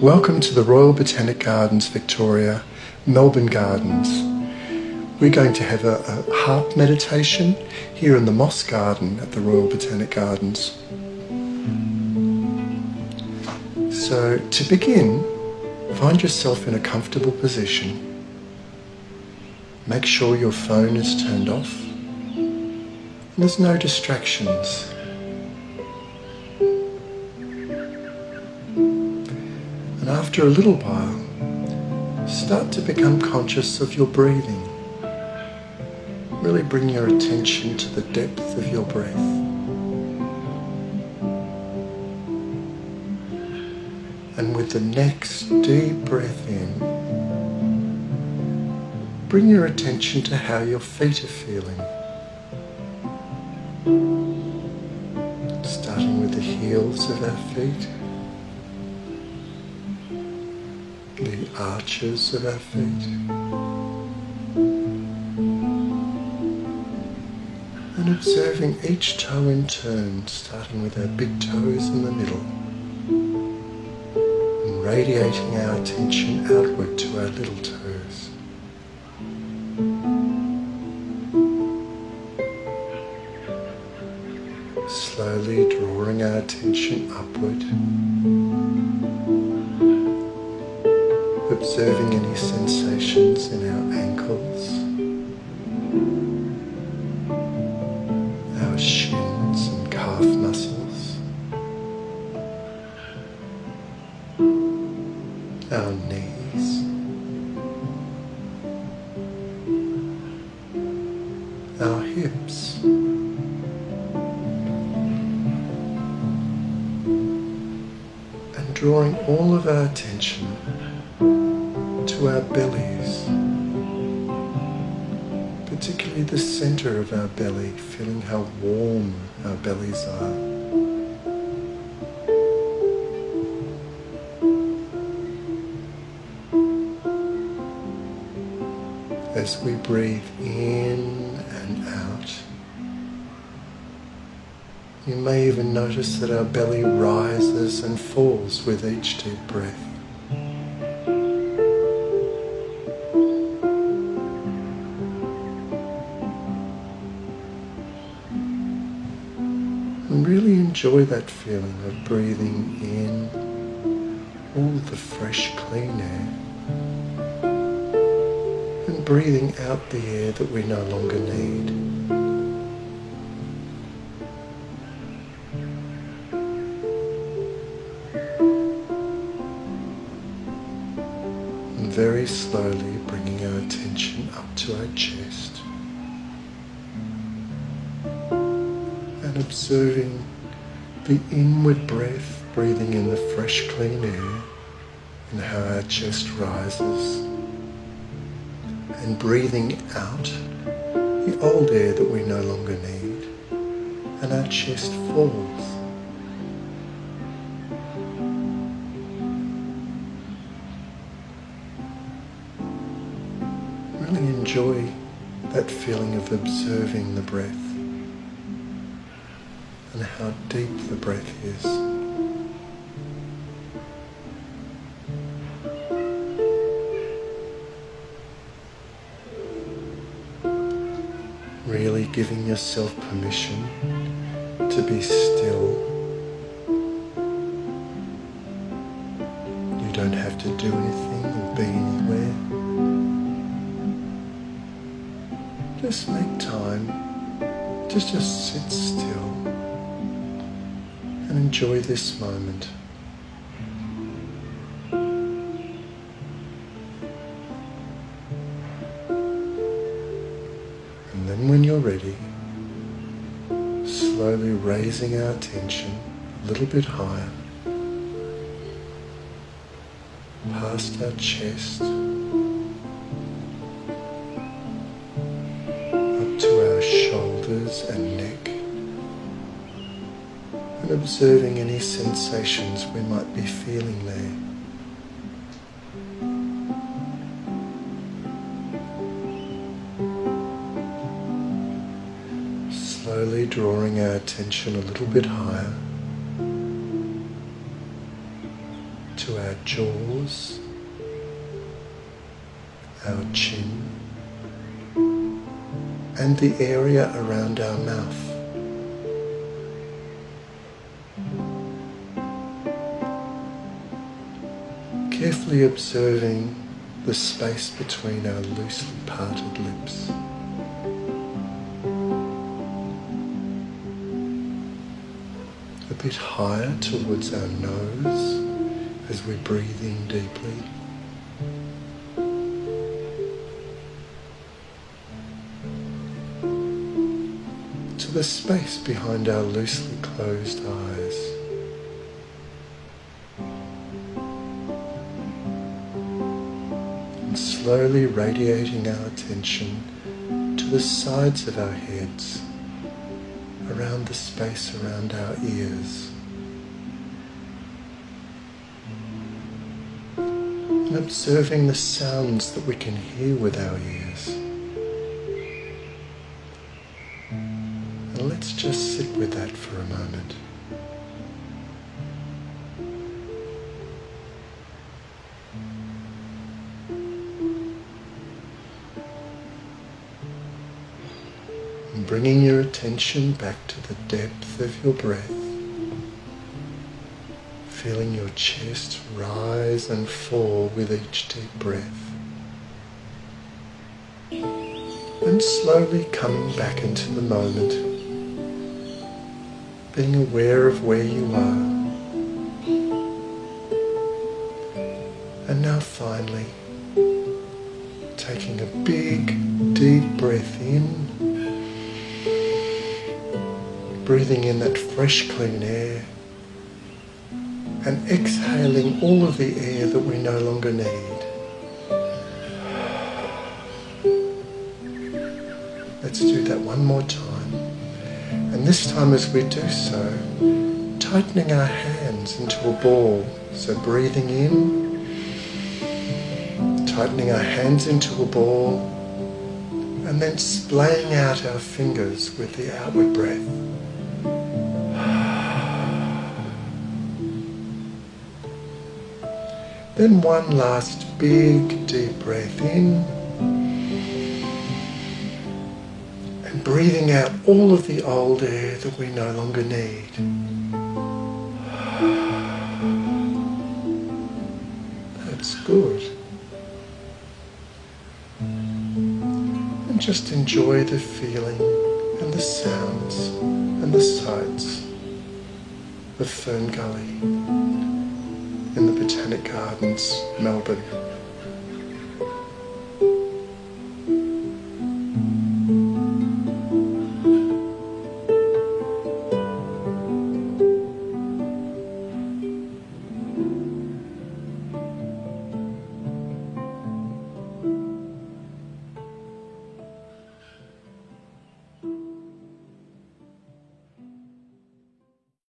Welcome to the Royal Botanic Gardens, Victoria, Melbourne Gardens. We're going to have a, a heart meditation here in the Moss Garden at the Royal Botanic Gardens. So, to begin, find yourself in a comfortable position. Make sure your phone is turned off and there's no distractions. And after a little while, start to become conscious of your breathing. Really bring your attention to the depth of your breath. And with the next deep breath in, bring your attention to how your feet are feeling. Starting with the heels of our feet. Arches of our feet. And observing each toe in turn, starting with our big toes in the middle, and radiating our attention outward to our little toes. Slowly drawing our attention upward. Observing any sensations in our ankles, our shins and calf muscles, our knees, our hips. And drawing all of our attention to our bellies, particularly the center of our belly, feeling how warm our bellies are. As we breathe in and out, you may even notice that our belly rises and falls with each deep breath. Enjoy that feeling of breathing in all the fresh, clean air and breathing out the air that we no longer need. And very slowly bringing our attention up to our chest. and observing the inward breath, breathing in the fresh, clean air, and how our chest rises, and breathing out the old air that we no longer need, and our chest falls. Really enjoy that feeling of observing the breath and how deep the breath is. Really giving yourself permission to be still. You don't have to do anything or be anywhere. Just make time to just sit still enjoy this moment. And then, when you're ready, slowly raising our attention a little bit higher, past our chest, up to our shoulders and neck and observing any sensations we might be feeling there. Slowly drawing our attention a little bit higher to our jaws, our chin, and the area around our mouth. Carefully observing the space between our loosely parted lips. A bit higher towards our nose as we breathe in deeply. To the space behind our loosely closed eyes. Slowly radiating our attention to the sides of our heads, around the space around our ears. And observing the sounds that we can hear with our ears. And let's just sit with that for a moment. Bringing your attention back to the depth of your breath, feeling your chest rise and fall with each deep breath. And slowly coming back into the moment, being aware of where you are. And now finally, taking a big, deep breath in breathing in that fresh, clean air and exhaling all of the air that we no longer need. Let's do that one more time. And this time, as we do so, tightening our hands into a ball. So, breathing in, tightening our hands into a ball, and then splaying out our fingers with the outward breath. Then one last big deep breath in. And breathing out all of the old air that we no longer need. That's good. And just enjoy the feeling and the sounds and the sights of Fern Gully in the Botanic Gardens, Melbourne.